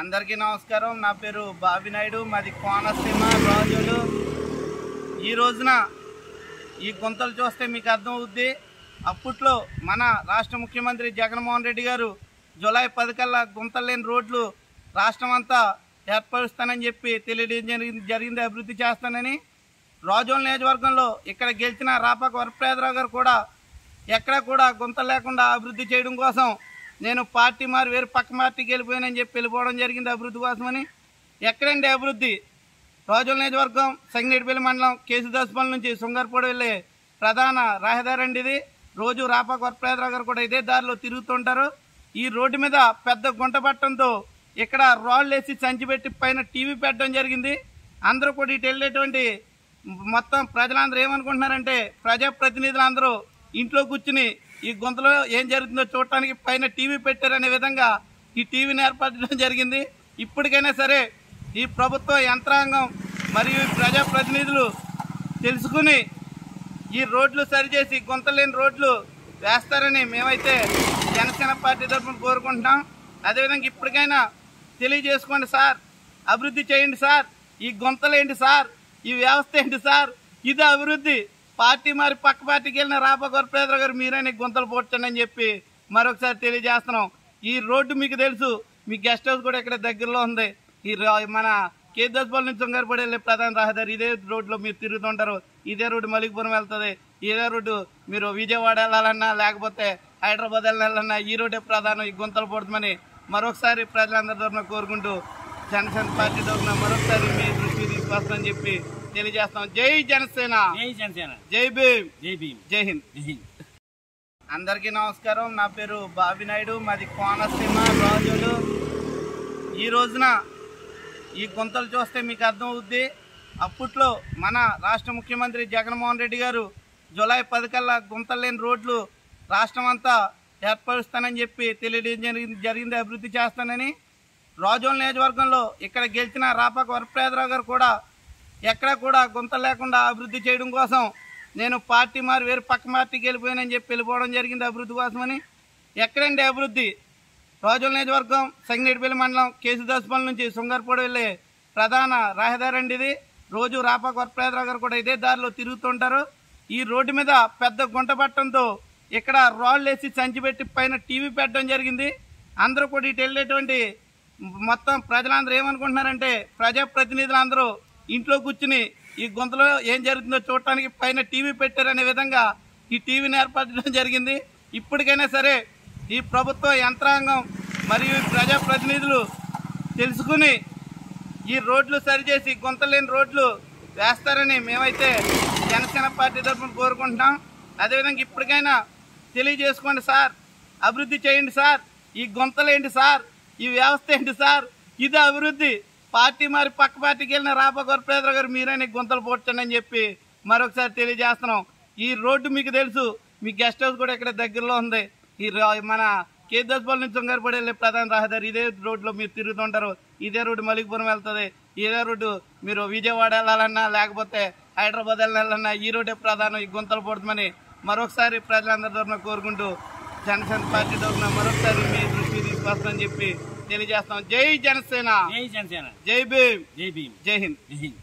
అందరికీ నమస్కారం. నా పేరు బాబి నాయుడు. మాది కోనసీమ రాజులు. ఈ రోజున ఈ గుంతలు చూస్తే మీకు అర్థమవుద్ది. అప్పట్లో మన రాష్ట్ర ముఖ్యమంత్రి జగన్మోహన్ రెడ్డి గారు జూలై పదికల్లా గుంతలు లేని రోడ్లు రాష్ట్రం అంతా ఏర్పరుస్తానని చెప్పి తెలియడం జరిగింది జరిగింది అభివృద్ధి చేస్తానని రాజోల్ నియోజకవర్గంలో ఇక్కడ గెలిచిన రాపాక వరప్రసాదరావు గారు కూడా ఎక్కడ కూడా గుంతలు లేకుండా అభివృద్ధి చేయడం కోసం నేను పార్టీ మారి వేరే పక్క పార్టీకి వెళ్ళిపోయానని చెప్పి వెళ్ళిపోవడం జరిగింది అభివృద్ధి కోసమని. ఎక్కడండి అభివృద్ధి? రాజుల నియోజకవర్గం సంగినేటిపల్లి మండలం కేసుదాసుపల్లి నుంచి సుంగర్పూడి వెళ్ళే ప్రధాన రహదారి అండి ఇది. రోజు రాపా వరప్రసాదరావు గారు కూడా ఇదే దారిలో తిరుగుతుంటారు. ఈ రోడ్డు మీద పెద్ద గుంట పట్టడంతో ఇక్కడ రాళ్ళు వేసి సంచిపెట్టి పైన టీవీ పెట్టడం జరిగింది. అందరూ కూడా ఇటు వెళ్ళేటువంటి మొత్తం ప్రజలందరూ ఏమనుకుంటున్నారంటే ప్రజాప్రతినిధులు అందరూ ఇంట్లో కూర్చుని ఈ గుంతలో ఏం జరుగుతుందో చూడటానికి పైన టీవీ పెట్టారనే విధంగా ఈ టీవీని ఏర్పరచడం జరిగింది. ఇప్పటికైనా సరే ఈ ప్రభుత్వ యంత్రాంగం మరియు ప్రజాప్రతినిధులు తెలుసుకుని ఈ రోడ్లు సరిచేసి గుంతలేని రోడ్లు వేస్తారని మేమైతే జనసేన పార్టీ తరఫున కోరుకుంటున్నాం. అదేవిధంగా ఇప్పటికైనా తెలియజేసుకోండి సార్. అభివృద్ధి చేయండి సార్. ఈ గుంతలేంటి సార్? ఈ వ్యవస్థ ఏంటి సార్? ఇది అభివృద్ధి. పార్టీ మరి పక్క పార్టీకి వెళ్ళిన రాపా గొరపేదరావు గారు మీరైనా గుంతలు పోడ్చండి అని చెప్పి మరొకసారి తెలియజేస్తున్నాం. ఈ రోడ్డు మీకు తెలుసు మీ గెస్ట్ హౌస్ కూడా ఇక్కడ దగ్గరలో ఉంది. ఈ మన కేదాస్పల్లి నుంచి ఉంగారపడి వెళ్ళే ప్రధాన రహదారి ఇదే రోడ్లో మీరు తిరుగుతుంటారు ఇదే రోడ్డు మలికపురం వెళ్తుంది. ఇదే రోడ్డు మీరు విజయవాడ వెళ్ళాలన్నా లేకపోతే హైదరాబాద్ వెళ్ళాలన్నా ఈ రోడ్డే ప్రధానం. ఈ గుంతలు పడుతుందని మరొకసారి ప్రజలందరి తరఫున కోరుకుంటూ జనసేన పార్టీ తరఫున మరొకసారి మీ దృష్టి తీసుకొస్తానని చెప్పి తెలియజేస్తాం జై జనసేన. జై జనసేన. జై భీమ్. జై భీమ్. జై హింద్. జై హింద్. అందరికీ నమస్కారం. నా పేరు బాబి నాయుడు. మాది కోనసీమ రాజులు. ఈ రోజున ఈ గుంతలు చూస్తే మీకు అర్థమవుద్ది. అప్పట్లో మన రాష్ట్ర ముఖ్యమంత్రి జగన్మోహన్ రెడ్డి గారు జూలై పదికల్లా గుంతలు లేని రోడ్లు రాష్ట్రం అంతా ఏర్పరుస్తానని చెప్పి తెలియజేయడం జరిగింది జరిగింది అభివృద్ధి చేస్తానని రాజోల్ నియోజకవర్గంలో ఇక్కడ గెలిచిన రాపాక వరప్రసాదరావు గారు కూడా ఎక్కడ కూడా గుంత లేకుండా అభివృద్ధి చేయడం కోసం నేను పార్టీ మారి వేరు పక్క పార్టీకి వెళ్ళిపోయానని చెప్పి వెళ్ళిపోవడం జరిగింది అభివృద్ధి కోసమని. ఎక్కడండి అభివృద్ధి? రాజుల నియోజకవర్గం సంగిరెడ్డిపల్లి మండలం కేసుదాసుపల్లి నుంచి శృంగారపూడి వెళ్ళే ప్రధాన రహదారి అండి ఇది. రోజు రాపా వరప్రసాదరావు గారు కూడా ఇదే దారిలో తిరుగుతుంటారు ఈ రోడ్డు మీద పెద్ద గుంట పట్టడంతో ఇక్కడ రాళ్ళు వేసి సంచిపెట్టి పైన టీవీ పెట్టడం జరిగింది. అందరూ కూడా ఇటు వెళ్ళేటువంటి మొత్తం ప్రజలందరూ ఏమనుకుంటున్నారంటే ప్రజాప్రతినిధులందరూ ఇంట్లో కూర్చుని ఈ గుంతలో ఏం జరుగుతుందో చూడటానికి పైన టీవీ పెట్టారనే విధంగా ఈ టీవీని ఏర్పరచడం జరిగింది. ఇప్పటికైనా సరే ఈ ప్రభుత్వ యంత్రాంగం మరియు ప్రజాప్రతినిధులు తెలుసుకుని ఈ రోడ్లు సరిచేసి గుంతలేని రోడ్లు వేస్తారని మేమైతే జనసేన పార్టీ తరఫున కోరుకుంటున్నాం. అదేవిధంగా ఇప్పటికైనా తెలియజేసుకోండి సార్. అభివృద్ధి చేయండి సార్. ఈ గుంతలేంటి సార్? ఈ వ్యవస్థ ఏంటి సార్? ఇది అభివృద్ధి. పార్టీ మరి పక్క పార్టీకి వెళ్ళిన రాపా గొరపేదరావు గారు నీకు గుంతలు పోడ్చండి అని చెప్పి మరొకసారి తెలియజేస్తున్నాం. ఈ రోడ్డు మీకు తెలుసు మీ గెస్ట్ హౌస్ కూడా ఇక్కడ దగ్గరలో ఉంది. ఈ రా- మన కేదాస్పల్లి నుంచి ఉంగారపడి వెళ్ళే ప్రధాన రహదారి ఇదే రోడ్లో మీరు తిరుగుతుంటారు. ఇదే రోడ్డు మలికపురం వెళ్తుంది. ఇదే రోడ్డు మీరు విజయవాడ వెళ్ళాలన్నా లేకపోతే హైదరాబాద్ వెళ్ళాలన్నా ఈ రోడ్డే ప్రధానం. ఈ గుంతలు పడుతుందని మరొకసారి ప్రజలందరి తరఫున కోరుకుంటూ జనసేన పార్టీ తరఫున మరొకసారి మీ దృష్టి తీసుకొస్తామని చెప్పి తెలియజేస్తాం జై జనసేన. జై జనసేన. జై భీమ్. జై భీమ్. జై హింద్. జై హింద్.